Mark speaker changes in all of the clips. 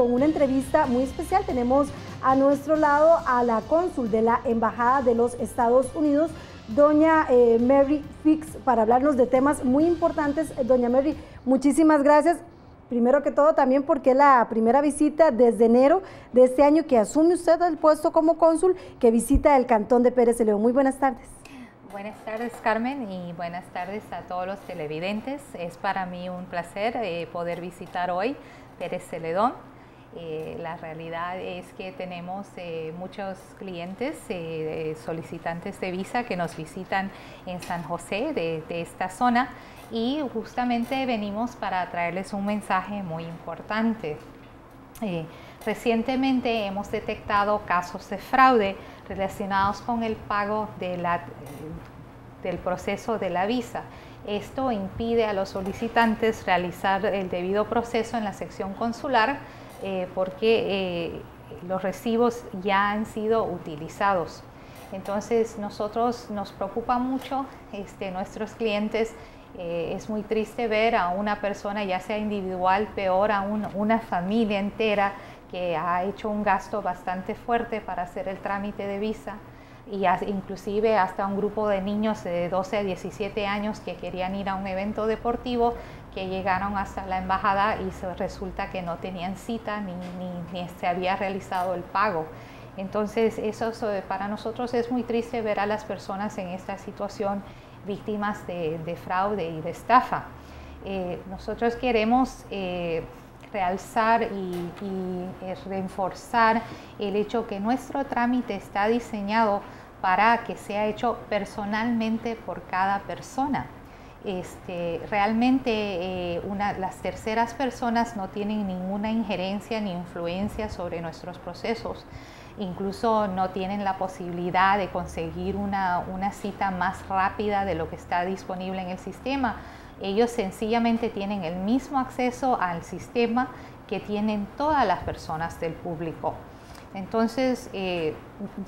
Speaker 1: con una entrevista muy especial. Tenemos a nuestro lado a la cónsul de la Embajada de los Estados Unidos, doña eh, Mary Fix, para hablarnos de temas muy importantes. Doña Mary, muchísimas gracias. Primero que todo también porque la primera visita desde enero de este año que asume usted el puesto como cónsul, que visita el Cantón de Pérez León. Muy buenas tardes.
Speaker 2: Buenas tardes Carmen y buenas tardes a todos los televidentes. Es para mí un placer eh, poder visitar hoy Pérez Celedón. Eh, la realidad es que tenemos eh, muchos clientes, solicitantes de visa que nos visitan en San José de, esta zona y justamente venimos para traerles un mensaje muy importante. recientemente hemos detectado casos de fraude relacionados con el pago del proceso de la visa. Esto impide a los solicitantes realizar el debido proceso en la sección consular eh, porque eh, los recibos ya han sido utilizados. Entonces nosotros nos preocupa mucho este, nuestros clientes. Eh, es muy triste ver a una persona, ya sea individual, peor a una familia entera que ha hecho un gasto bastante fuerte para hacer el trámite de visa y inclusive hasta un grupo de niños de 12 a 17 años que querían ir a un evento deportivo que llegaron hasta la embajada y resulta que no tenían cita ni, ni, se había realizado el pago. Entonces eso para nosotros es muy triste ver a las personas en esta situación víctimas de, fraude y de estafa. Eh, nosotros queremos eh, realzar y, y reforzar el hecho que nuestro trámite está diseñado para que sea hecho personalmente por cada persona. Este, realmente eh, las terceras personas no tienen ninguna injerencia ni influencia sobre nuestros procesos. Incluso no tienen la posibilidad de conseguir una, cita más rápida de lo que está disponible en el sistema. Ellos sencillamente tienen el mismo acceso al sistema que tienen todas las personas del público. Entonces, eh,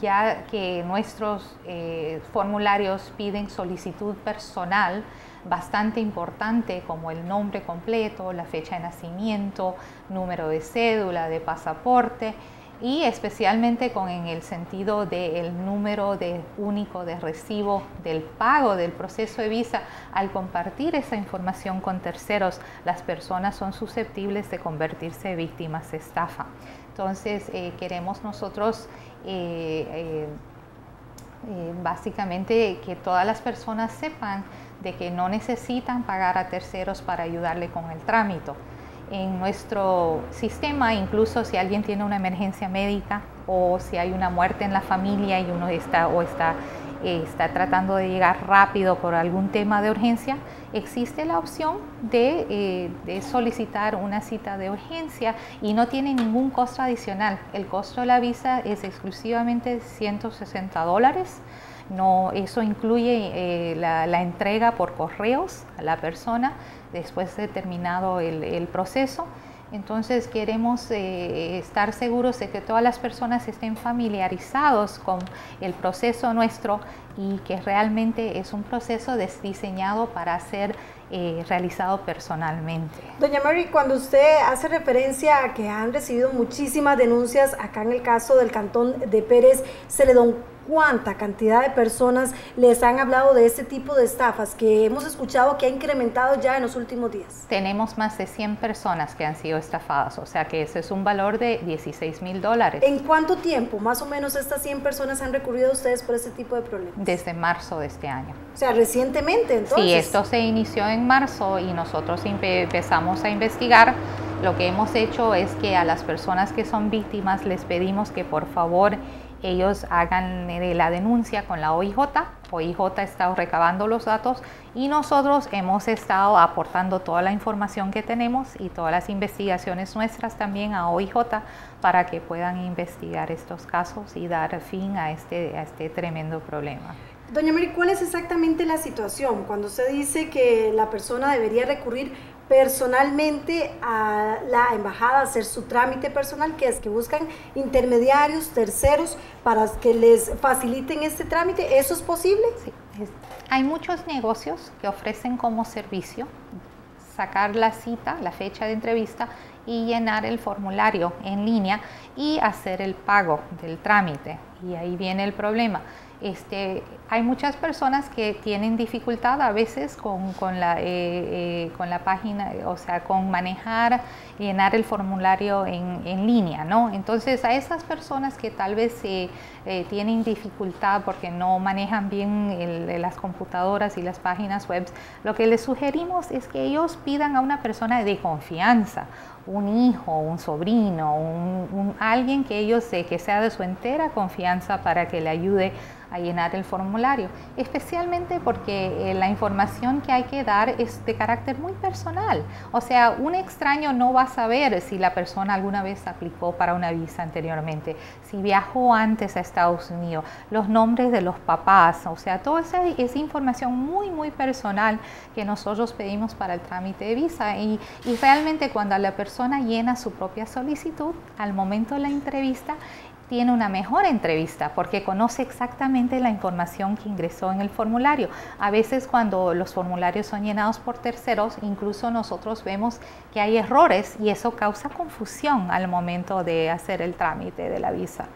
Speaker 2: ya que nuestros eh, formularios piden solicitud personal bastante importante como el nombre completo, la fecha de nacimiento, número de cédula, de pasaporte y especialmente con en el sentido del número de único de recibo del pago del proceso de visa, al compartir esa información con terceros, las personas son susceptibles de convertirse víctimas de estafa. Entonces, eh, queremos nosotros eh, eh, básicamente que todas las personas sepan de que no necesitan pagar a terceros para ayudarle con el trámite. En nuestro sistema, incluso si alguien tiene una emergencia médica o si hay una muerte en la familia y uno está o está está tratando de llegar rápido por algún tema de urgencia, existe la opción de, eh, solicitar una cita de urgencia y no tiene ningún costo adicional. El costo de la visa es exclusivamente 160 dólares. No, eso incluye eh, la, entrega por correos a la persona después de terminado el proceso entonces queremos eh, estar seguros de que todas las personas estén familiarizados con el proceso nuestro y que realmente es un proceso diseñado para ser eh, realizado personalmente.
Speaker 1: Doña Mary, cuando usted hace referencia a que han recibido muchísimas denuncias acá en el caso del cantón de Pérez Celedón, cuánta cantidad de personas les han hablado de este tipo de estafas que hemos escuchado que ha incrementado ya en los últimos días?
Speaker 2: Tenemos más de 100 personas que han sido estafadas, o sea que ese es un valor de 16 mil dólares.
Speaker 1: ¿En cuánto tiempo más o menos estas 100 personas han recurrido a ustedes por este tipo de problemas?
Speaker 2: Desde marzo de este año.
Speaker 1: O sea, recientemente entonces.
Speaker 2: Sí, esto se inició en marzo y nosotros empezamos a investigar. Lo que hemos hecho es que a las personas que son víctimas les pedimos que por favor ellos hagan la denuncia con la OIJ. OIJ ha estado recabando los datos y nosotros hemos estado aportando toda la información que tenemos y todas las investigaciones nuestras también a OIJ para que puedan investigar estos casos y dar fin a este, a este tremendo problema.
Speaker 1: Doña Mary, ¿cuál es exactamente la situación cuando usted dice que la persona debería recurrir personalmente a la embajada hacer su trámite personal, que es que buscan intermediarios, terceros, para que les faciliten este trámite. ¿Eso es posible?
Speaker 2: Sí. hay muchos negocios que ofrecen como servicio sacar la cita, la fecha de entrevista y llenar el formulario en línea y hacer el pago del trámite. Y ahí viene el problema. Este, hay muchas personas que tienen dificultad a veces con, con, la, eh, eh, con la página, o sea, con manejar, llenar el formulario en, en línea, ¿no? Entonces, a esas personas que tal vez eh, tienen dificultad porque no manejan bien las computadoras y las páginas web, lo que les sugerimos es que ellos pidan a una persona de confianza, un hijo, un sobrino, un, alguien que ellos que sea de su entera confianza para que le ayude a llenar el formulario, especialmente porque eh, la información que hay que dar es de carácter muy personal. O sea, un extraño no va a saber si la persona alguna vez aplicó para una visa anteriormente, si viajó antes a Estados Unidos, los nombres de los papás, o sea, toda esa, esa información muy, muy personal que nosotros pedimos para el trámite de visa. Y realmente cuando la persona llena su propia solicitud, al momento de la entrevista, tiene una mejor entrevista porque conoce exactamente la información que ingresó en el formulario. A veces cuando los formularios son llenados por terceros, incluso nosotros vemos que hay errores y eso causa confusión al momento de hacer el trámite de la visa.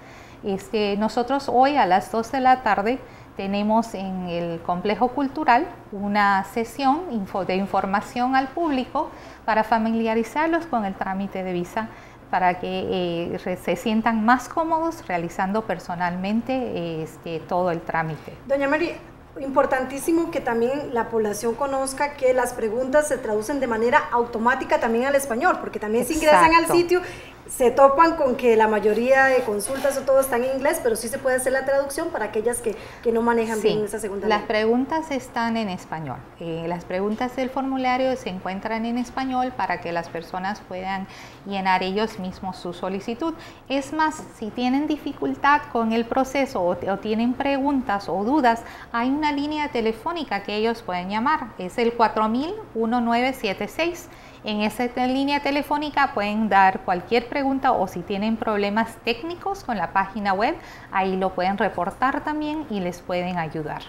Speaker 2: Este, nosotros hoy a las 12 de la tarde tenemos en el complejo cultural una sesión de información al público para familiarizarlos con el trámite de visa para que eh, se sientan más cómodos realizando personalmente este, todo el trámite.
Speaker 1: Doña Mary, importantísimo que también la población conozca que las preguntas se traducen de manera automática también al español, porque también se ingresan al sitio se topan con que la mayoría de consultas o todo están en inglés, pero sí se puede hacer la traducción para aquellas que, no manejan bien esa segunda
Speaker 2: Las preguntas están en español. Eh, las preguntas del formulario se encuentran en español para que las personas puedan llenar ellos mismos su solicitud. Es más, si tienen dificultad con el proceso o, o tienen preguntas o dudas, hay una línea telefónica que ellos pueden llamar. Es el 4000 1976 en esa línea telefónica pueden dar cualquier pregunta o si tienen problemas técnicos con la página web, ahí lo pueden reportar también y les pueden ayudar.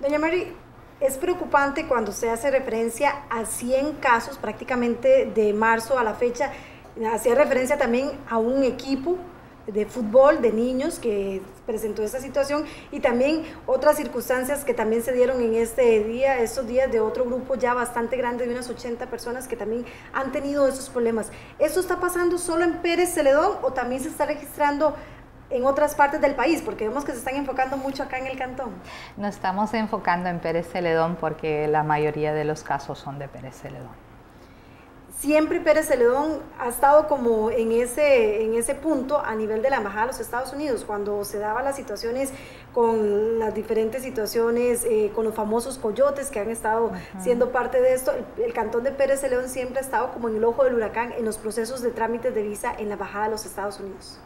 Speaker 1: Doña Mary, es preocupante cuando se hace referencia a 100 casos prácticamente de marzo a la fecha. Hacía referencia también a un equipo de fútbol de niños que presentó esta situación y también otras circunstancias que también se dieron en este día, estos días de otro grupo ya bastante grande de unas 80 personas que también han tenido esos problemas. ¿Esto está pasando solo en Pérez Celedón o también se está registrando en otras partes del país? Porque vemos que se están enfocando mucho acá en el cantón.
Speaker 2: Nos estamos enfocando en Pérez Celedón porque la mayoría de los casos son de Pérez Celedón
Speaker 1: siempre Pérez Celedón ha estado como en ese, en ese punto a nivel de la Embajada de los Estados Unidos, cuando se daban las situaciones con las diferentes situaciones, eh, con los famosos coyotes que han estado siendo parte de esto, el, cantón de Pérez Celedón siempre ha estado como en el ojo del huracán en los procesos de trámites de visa en la Embajada de los Estados Unidos.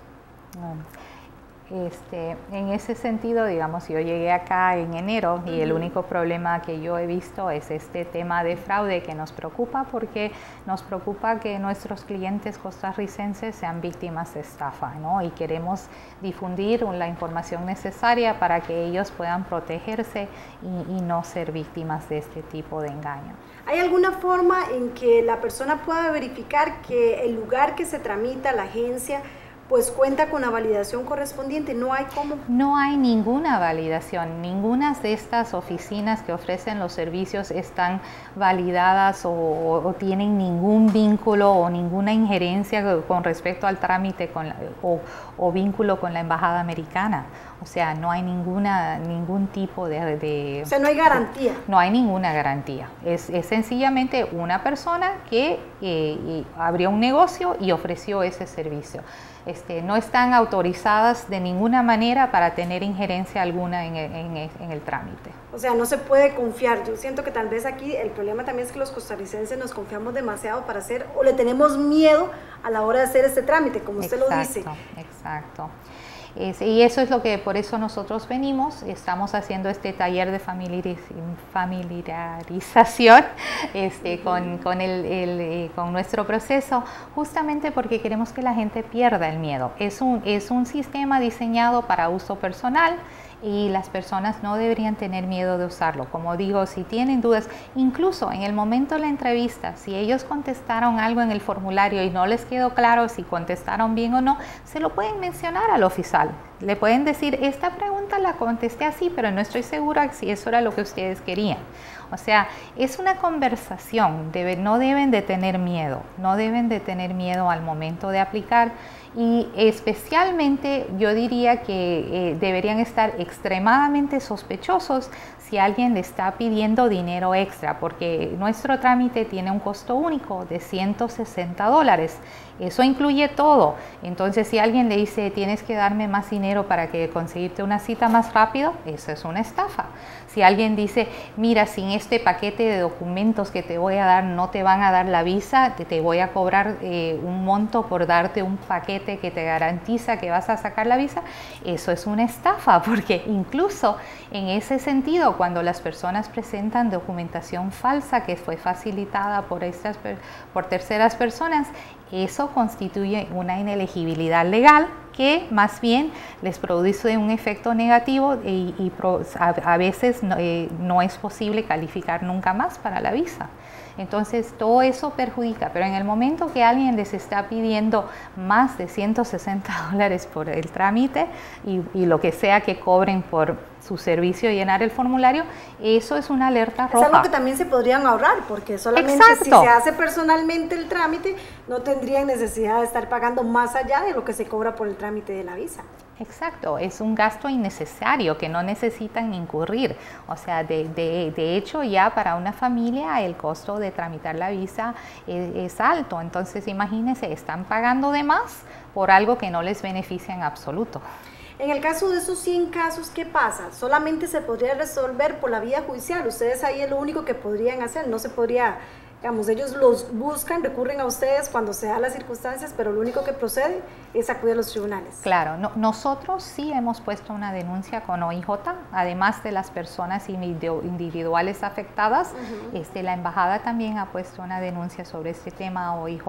Speaker 2: Este, en ese sentido, digamos, yo llegué acá en enero y el único problema que yo he visto es este tema de fraude que nos preocupa porque nos preocupa que nuestros clientes costarricenses sean víctimas de estafa, ¿no? Y queremos difundir la información necesaria para que ellos puedan protegerse y, y no ser víctimas de este tipo de engaño.
Speaker 1: ¿Hay alguna forma en que la persona pueda verificar que el lugar que se tramita, la agencia, pues cuenta con la validación correspondiente, no hay cómo.
Speaker 2: No hay ninguna validación, ninguna de estas oficinas que ofrecen los servicios están validadas o, tienen ningún vínculo o ninguna injerencia con respecto al trámite con o, vínculo con la embajada americana. O sea, no hay ninguna, ningún tipo de,
Speaker 1: O sea, no hay garantía.
Speaker 2: no hay ninguna garantía. Es, sencillamente una persona que eh, abrió un negocio y ofreció ese servicio. Este, no están autorizadas de ninguna manera para tener injerencia alguna en el, trámite.
Speaker 1: O sea, no se puede confiar. Yo siento que tal vez aquí el problema también es que los costarricenses nos confiamos demasiado para hacer o le tenemos miedo a la hora de hacer este trámite, como usted lo dice.
Speaker 2: Exacto y eso es lo que por eso nosotros venimos, estamos haciendo este taller de familiarización este, con, con, el, eh, con, nuestro proceso, justamente porque queremos que la gente pierda el miedo. Es un, es un sistema diseñado para uso personal y las personas no deberían tener miedo de usarlo. Como digo, si tienen dudas, incluso en el momento de la entrevista, si ellos contestaron algo en el formulario y no les quedó claro si contestaron bien o no, se lo pueden mencionar al oficial. Le pueden decir, esta pregunta la contesté así, pero no estoy segura si eso era lo que ustedes querían. O sea, es una conversación, no deben de tener miedo, no deben de tener miedo al momento de aplicar y especialmente yo diría que eh, deberían estar extremadamente sospechosos si alguien le está pidiendo dinero extra, porque nuestro trámite tiene un costo único de 160 dólares. Eso incluye todo. Entonces, si alguien le dice, tienes que darme más dinero para que conseguirte una cita más rápido, eso es una estafa. Si alguien dice, mira, sin este paquete de documentos que te voy a dar, no te van a dar la visa, te, voy a cobrar eh, un monto por darte un paquete que te garantiza que vas a sacar la visa, eso es una estafa, porque incluso en ese sentido, cuando las personas presentan documentación falsa que fue facilitada por, estas, por terceras personas, eso constituye una inelegibilidad legal que más bien les produce un efecto negativo y, a, veces eh, no es posible calificar nunca más para la visa. Entonces todo eso perjudica, pero en el momento que alguien les está pidiendo más de 160 dólares por el trámite y, lo que sea que cobren por su servicio llenar el formulario, eso es una alerta roja.
Speaker 1: Es algo que también se podrían ahorrar, porque solamente si se hace personalmente el trámite, no tendrían necesidad de estar pagando más allá de lo que se cobra por el trámite de la visa.
Speaker 2: Exacto, es un gasto innecesario que no necesitan incurrir. O sea, de, de, hecho ya para una familia el costo de tramitar la visa es, alto. Entonces imagínense, están pagando de más por algo que no les beneficia en absoluto.
Speaker 1: En el caso de esos 100 casos, ¿qué pasa? Solamente se podría resolver por la vía judicial. Ustedes ahí es lo único que podrían hacer, no se podría Digamos, ellos los buscan, recurren a ustedes cuando se dan las circunstancias, pero lo único que procede es acudir a los tribunales.
Speaker 2: Claro, nosotros sí hemos puesto una denuncia con OIJ, además de las personas individuales afectadas, este, la embajada también ha puesto una denuncia sobre este tema a OIJ.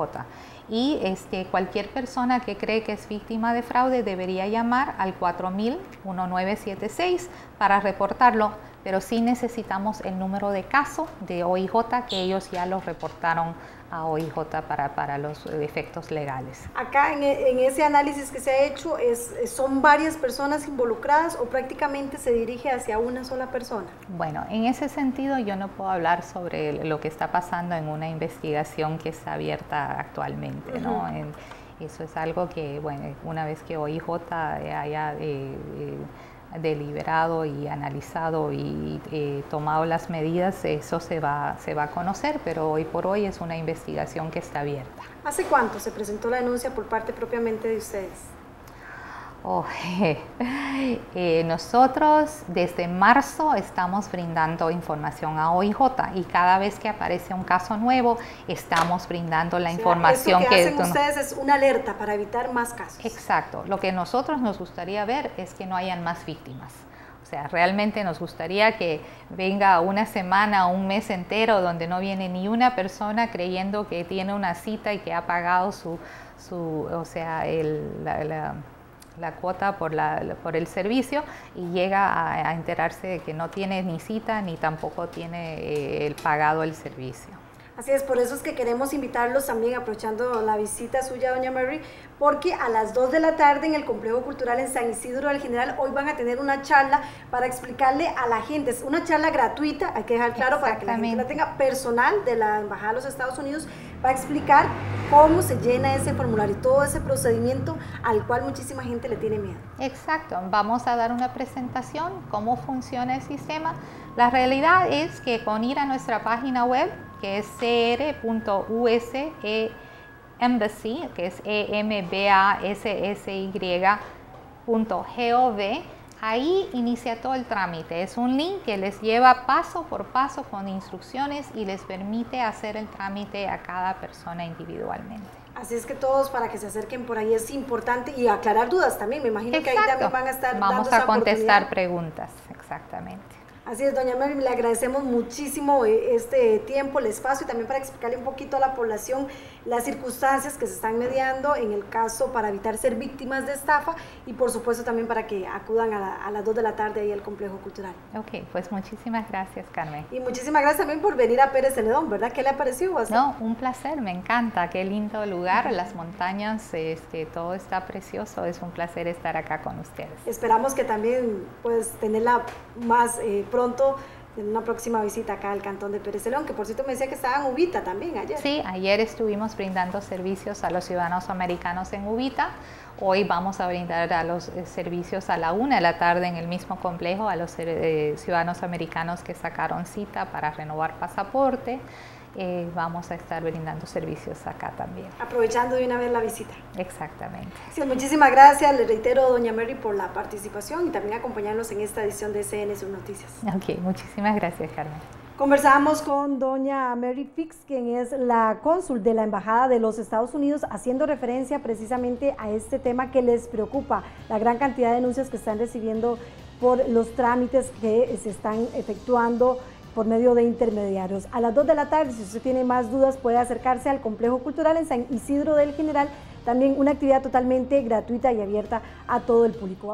Speaker 2: Y este, cualquier persona que cree que es víctima de fraude debería llamar al 4000 1976 para reportarlo pero sí necesitamos el número de caso de OIJ que ellos ya lo reportaron a OIJ para, para los efectos legales.
Speaker 1: Acá en, e, ese análisis que se ha hecho, es, ¿son varias personas involucradas o prácticamente se dirige hacia una sola persona?
Speaker 2: Bueno, en ese sentido yo no puedo hablar sobre lo que está pasando en una investigación que está abierta actualmente, ¿no? eso es algo que, bueno, una vez que OIJ haya... Eh, eh, deliberado y analizado y eh, tomado las medidas, eso se va, se va a conocer, pero hoy por hoy es una investigación que está abierta.
Speaker 1: ¿Hace cuánto se presentó la denuncia por parte propiamente de ustedes?
Speaker 2: Oh, eh, nosotros desde marzo estamos brindando información a OIJ y cada vez que aparece un caso nuevo estamos brindando la información
Speaker 1: que, hacen ustedes es una alerta para evitar más casos.
Speaker 2: Exacto. Lo que nosotros nos gustaría ver es que no hayan más víctimas. O sea, realmente nos gustaría que venga una semana o un mes entero donde no viene ni una persona creyendo que tiene una cita y que ha pagado su, su o sea, el, la la cuota por, la, por el servicio y llega a, enterarse de que no tiene ni cita ni tampoco tiene eh, el pagado el servicio.
Speaker 1: Así es, por eso es que queremos invitarlos también, aprovechando la visita suya, doña Mary, porque a las 2 de la tarde en el Complejo Cultural en San Isidro del General, hoy van a tener una charla para explicarle a la gente, es una charla gratuita, hay que dejar claro para que la gente la tenga, personal de la Embajada de los Estados Unidos, va a explicar cómo se llena ese formulario, todo ese procedimiento al cual muchísima gente le tiene miedo.
Speaker 2: Exacto, vamos a dar una presentación, cómo funciona el sistema. La realidad es que con ir a nuestra página web, que es cr.usembassy, que es e m b a s s y.gov. Ahí inicia todo el trámite. Es un link que les lleva paso por paso con instrucciones y les permite hacer el trámite a cada persona individualmente.
Speaker 1: Así es que todos para que se acerquen por ahí es importante y aclarar dudas también. Me imagino que ahí también van a estar.
Speaker 2: Vamos a contestar preguntas, exactamente.
Speaker 1: Así es, doña Mary, le agradecemos muchísimo eh, este tiempo, el espacio y también para explicarle un poquito a la población las circunstancias que se están mediando en el caso para evitar ser víctimas de estafa y por supuesto también para que acudan a, las 2 de la tarde ahí al complejo cultural.
Speaker 2: Ok, pues muchísimas gracias, Carmen.
Speaker 1: Y muchísimas gracias también por venir a Pérez Celedón, ¿verdad? ¿Qué le ha parecido?
Speaker 2: No, un placer, me encanta, qué lindo lugar, las montañas, este, todo está precioso, es un placer estar acá con ustedes.
Speaker 1: Esperamos que también pues tenerla más eh, pronto en una próxima visita acá al Cantón de Pérez que por cierto me decía que estaba en Ubita también ayer.
Speaker 2: Sí, ayer estuvimos brindando servicios a los ciudadanos americanos en Ubita. Hoy vamos a brindar a los eh, servicios a la una de la tarde en el mismo complejo a los eh, ciudadanos americanos que sacaron cita para renovar pasaporte. Eh, vamos a estar brindando servicios acá también.
Speaker 1: Aprovechando de una vez la visita.
Speaker 2: Exactamente.
Speaker 1: Sí, muchísimas gracias. Le reitero, doña Mary, por la participación y también acompañarnos en esta edición de CN Sus Noticias.
Speaker 2: Ok, muchísimas gracias, Carmen.
Speaker 1: Conversamos con doña Mary Fix, quien es la cónsul de la Embajada de los Estados Unidos, haciendo referencia precisamente a este tema que les preocupa, la gran cantidad de denuncias que están recibiendo por los trámites que se están efectuando por medio de intermediarios. A las 2 de la tarde, si usted tiene más dudas, puede acercarse al Complejo Cultural en San Isidro del General, también una actividad totalmente gratuita y abierta a todo el público.